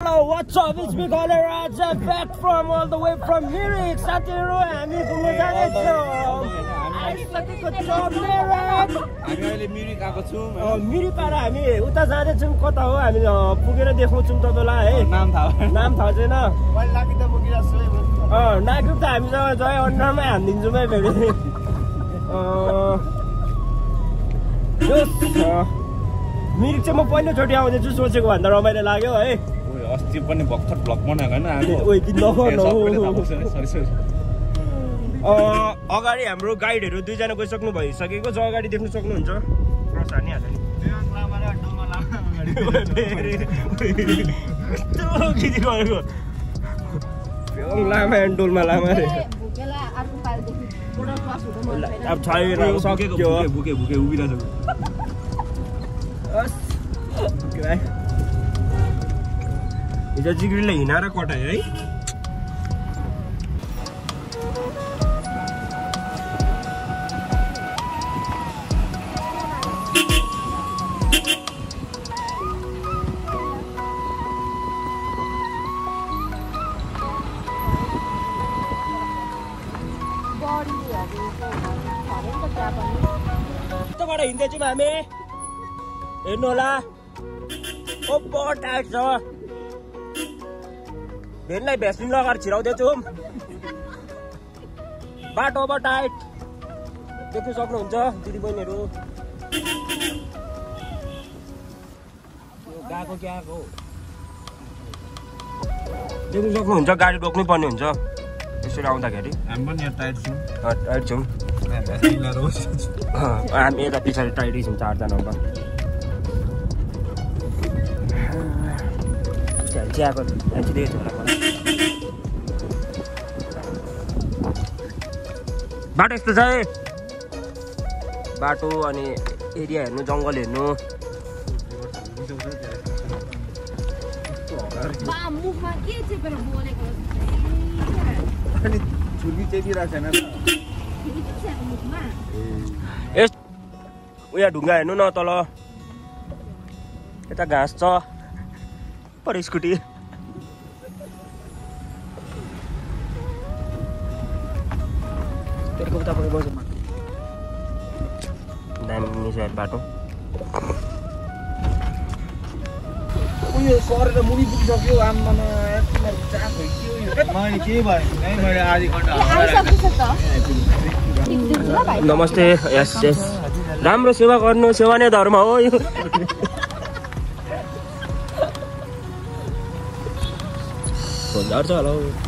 Hello, what's up? It's me, Raja, back from all the way from Mirik. साथीहरू हामी घुम्न जाँदैछौँ हामी मिरिकबाट हामी उता जाँदैछौँ कता हो हामी पुगेर देखाउँछौँ तपाईँलाई है नाम थाहा। नाम थाहा छैन नागरिक त हामीसँग जय अन्डरमै हानिदिन्छौँ है फेरि मिरिक चाहिँ म पहिलोचोटि आउँदैछु सोचेको भन्दा रमाइलो लाग्यो है अस्ति पनि भर्खर भ्लग बनाएको होइन अगाडि हाम्रो गाइडहरू दुईजना गइसक्नु भइसकेको छ। अगाडि देख्नु सक्नुहुन्छ? क्रस हानिहाल्छ नि। लामा एन्ड डोल्मा लामा अब छैन सकेको भुके भुके उभिरहेको हिजो जिग्रीले हिँडाएर कटायो है यस्तोबाट हिँड्दैछौँ हामी हेर्नु होला ओप्पो टाइट छ भेनलाई भेस्लिन लगाएर छिराउँदैछौँ बाटो अब टाइट देख्नु सक्नुहुन्छ दिदी बहिनीहरू यो गएको गएको देख्नु सक्नुहुन्छ गाडी रोक्नै पर्ने हुन्छ यसरी आउँदाखेरि हामी पनि यहाँ टाइट छौँ टाइट छौँ हामी यता पछाडि टाइटै छौँ चारजना अब चियाको मान्छे बाटो यस्तो छ है। बाटो अनि एरिया हेर्नु जङ्गल हेर्नु। यस उयो ढुङ्गा हेर्नु न तल। यता घाँस छ। पर स्कुटी। दामी छ बाटो। उयो सरेर मुनि पुगिसक्यो नमस्ते यस यस। राम्रो सेवा गर्नु सेवा नै धर्म हो यो। झर्छ होला हौ।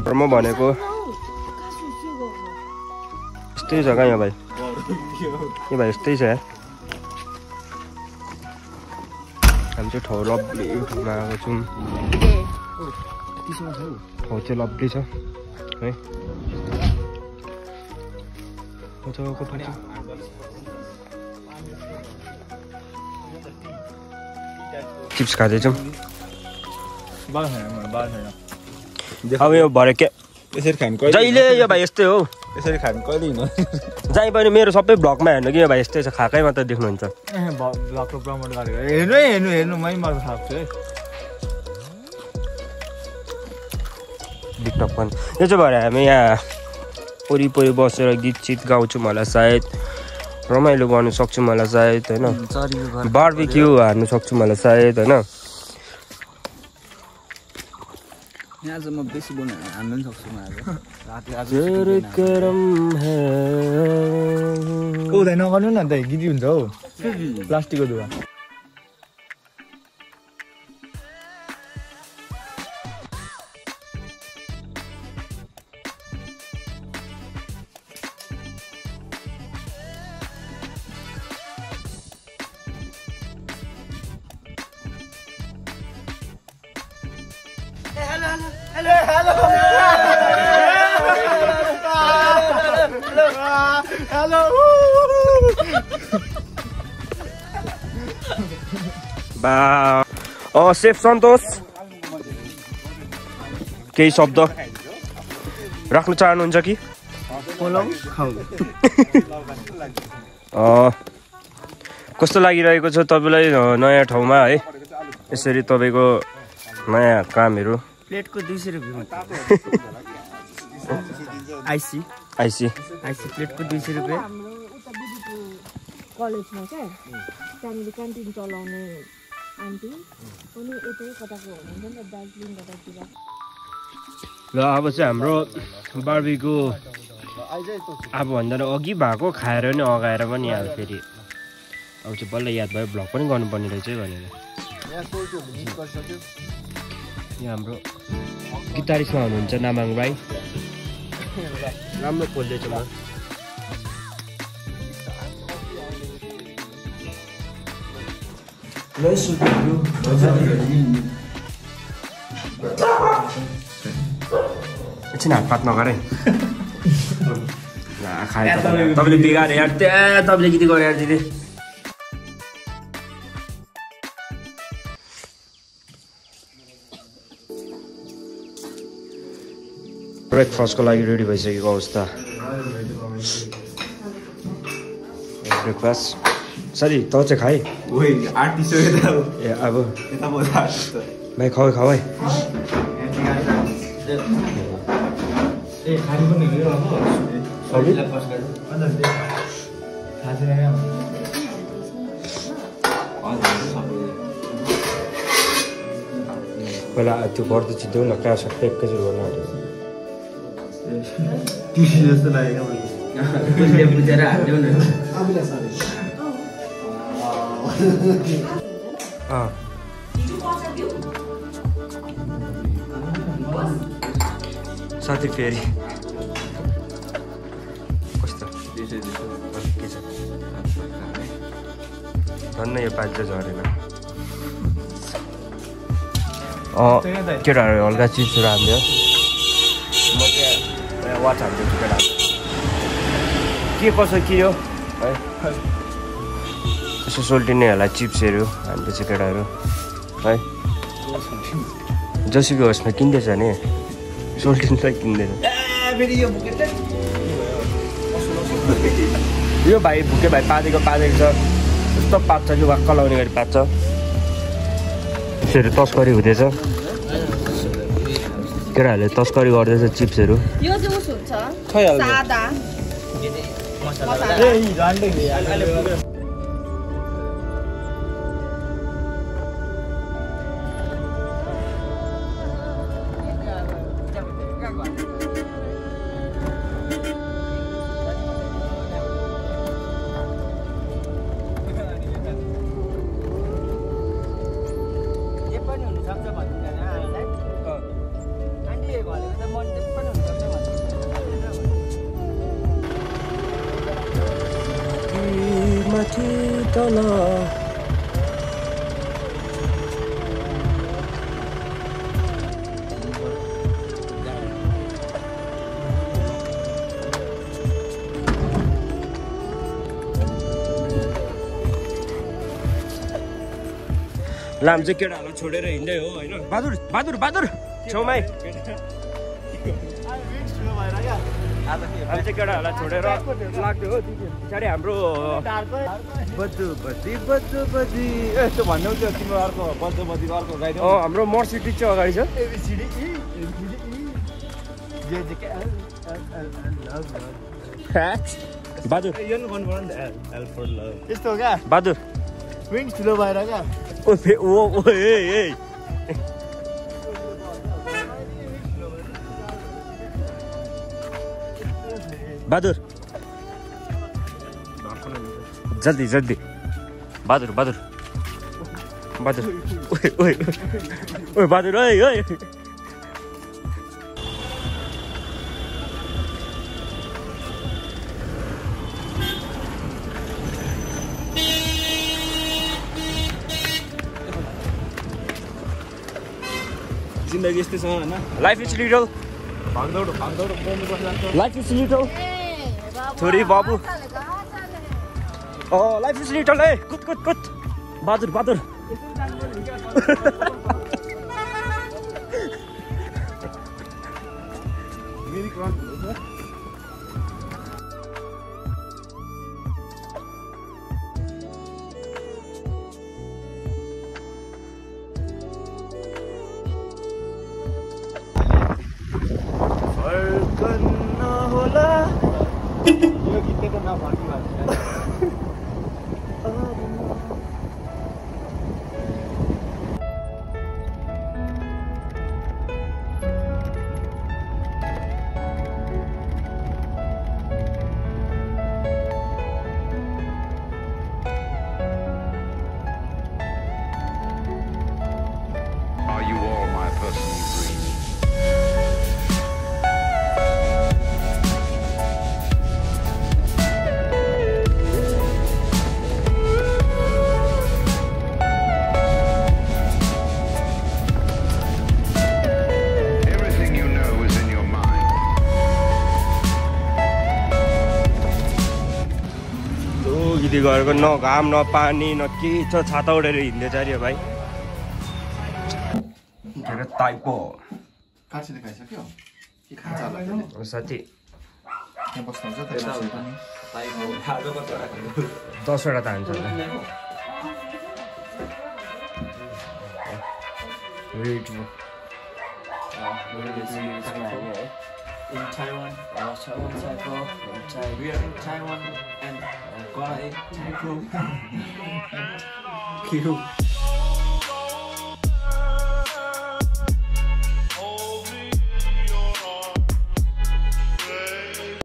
र म भनेको यस्तै छ क्या यहाँ भाइ? यो भाइ यस्तै छ। हामी चाहिँ ठाउँ लब्ली ठाउँमा आएको छौँ। ठाउँ चाहिँ लब्ली छ है। मजाको पनि चिप्स खाँदैछौँ। अब यो भरे के यसरी खानु जहिले यो भाइ यस्तै हो। यसरी खानु कहिले हिँड्नु? जहीँ पनि मेरो सबै भ्लगमा हेर्नु कि यो भाइ यस्तै छ खाएकै मात्र देख्नुहुन्छ। ब्लगको प्रमोट गरेको। हेर्नु है हेर्नु हेर्नु मै म खाएको है। टिकटक पनि। यो चाहिँ भएर हामी यहाँ वरिपरि बसेर गीत सित गाउँछौँ होला सायद। रमाइलो गर्नु सक्छौँ होला सायद होइन। बार्बिक्यू हार्नु सक्छौँ होला सायद होइन। यहाँ चाहिँ म बेसी बोल्नु हान्नु पनि सक्छु म आज राति आज तेरे करम है। हुँदैन नगर्नु न अन्त गिटी हुन्छ हौ। प्लास्टिकको धुवा बा सेफ सन्तोष केही शब्द राख्न चाहनुहुन्छ कि अँ, कस्तो लागिरहेको छ तपाईँलाई नयाँ ठाउँमा है यसरी तपाईँको नयाँ कामहरू प्लेटको दुई सय रुपियाँ आइसी। आइसी। आइसी प्लेटको दुई सय रुपियाँ। कलेजमा क्या त्यहाँनिर क्यान्टिन चलाउने आन्टी। पनि यतै कताको हुनुहुन्छ नि त दार्जिलिङ कतातिर। र अब चाहिँ हाम्रो बार्बीको अब भन्दा अघि भएको खाएर नि अगाएर पनि अब फेरि। अब चाहिँ बल्ल याद भयो भ्लग पनि गर्नुपर्ने रहेछ है भनेर। यहाँ हाम्रो गिटारिसमा हुनुहुन्छ नामाङ राई राम्रो पोल्दैछ म। एकछिन हातपात नगर। तपाईँले तपाईँले बिगारे यार त्यहाँ तपाईँले गीत गरे यार दिदी। ब्रेकफास्टको लागि रेडी भइसकेको अवस्था। ब्रेकफास्ट सरी त चाहिँ खाएँ ए अब। भाइ खाऊ खाऊ है। पहिला त्यो गर्दै चिन्थ्यौ न कहाँ सबै एकैचोटि गर्नु बुझेर हालिदेऊ न। अँ। साथी फेरि। कस्तो? के छ धन्न यो पाँच झरेन। अँ केटाहरू हल्का म त्यहाँ वाच हाल्थ्यो केटाहरू के कसो के हो है यसो सोल्टिनेहरूलाई चिप्सहरू हान्दैछ केटाहरू है जसुकै होसमा किन्दैछ नि सोल्टिनलाई किन्दैन यो भाइ भुके भाइ पादेको पादेको छ यस्तो पाच्छ कि वाक्क लाउने गरी पाच्छ चिप्सहरू तस्करी हुँदैछ केटाहरूले तस्करी गर्दैछ चिप्सहरू यो चाहिँ उस हुन्छ लाम चाहिँ केटाहरूलाई छोडेर हिँड्दै हो होइन? बहादुर बहादुर बहादुर! छेउमै हामी चाहिँ केटाहरूलाई छोडेर लाग्यो हो पछाडि हाम्रो बज्जु बजी बज्जु बजी यस्तो भन्नु त्यो तिम्रो अर्को बज्जु बजी अर्को गाइदेऊ अँ, हाम्रो मर्सिडिज चाहिँ अगाडि छ। बहादुर। यस्तो हो क्या बहादुर। विङ्स ठुलो भएर क्या? ओ फे ओ ओ ए ए बहादुर जल्दी जल्दी बहादुर बहादुर बहादुर ओए ओए ओए बहादुर ओए ओए जिन्दगी यस्तै छ होइन? Life is little life is little छोरी बाबु। अँ लाइफ इज लिटल है कुद कुद कुद Bahadur Bahadur. Are you all my personal dreams? ओ गीती घरको न घाम न पानी न केही छ छाता उडेर हिँड्दैछ अरे भाइ के अरे ताइपो के? साथी दसवटा त हान्छ In Taiwan, uh, Taiwan we are in Taiwan thank you